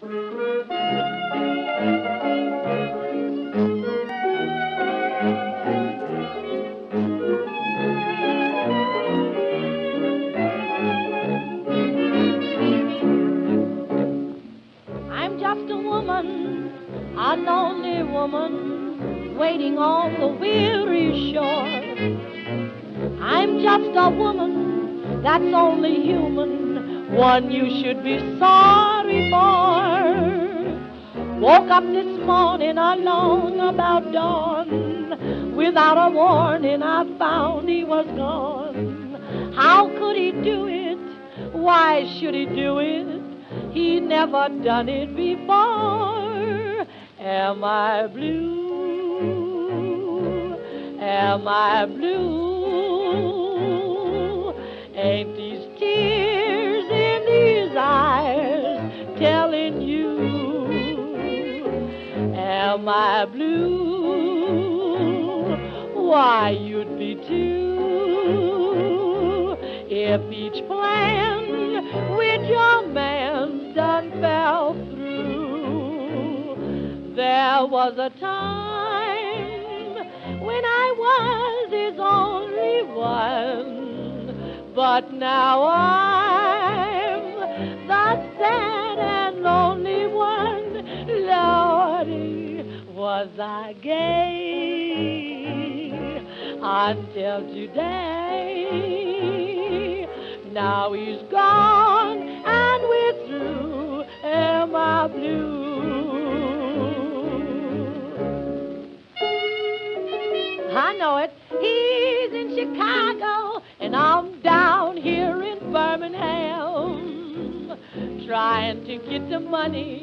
I'm just a woman, a lonely woman, waiting on the weary shore. I'm just a woman that's only human, one you should be sorry for. Woke up this morning alone about dawn. Without a warning, I found he was gone. How could he do it? Why should he do it? He never done it before. Am I blue? Am I blue? Ain't these I blue? Why, you'd be too if each plan with your man done fell through. There was a time when I was his only one, but now I'm was I gay until today? Now he's gone and we're through. Am I blue? I know it. He's in Chicago and I'm down here in Birmingham. Trying to get the money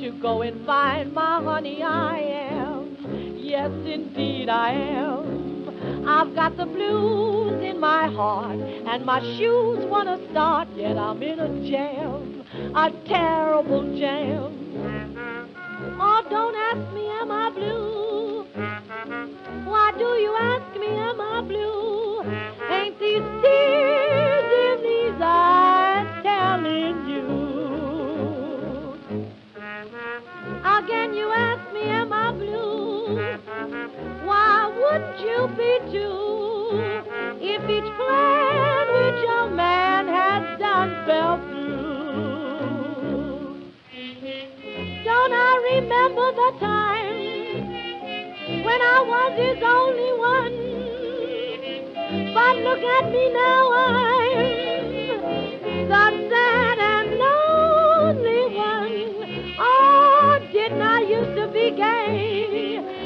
to go and find my honey. I am. Yes, indeed, I am. I've got the blues in my heart, and my shoes wanna start, yet I'm in a jam, a terrible jam. Oh, don't ask me, am I blue? Again, you ask me, am I blue? Why wouldn't you be too if each plan which your man has done fell through? Don't I remember the time when I was his only one? But look at me now, I used to be gay.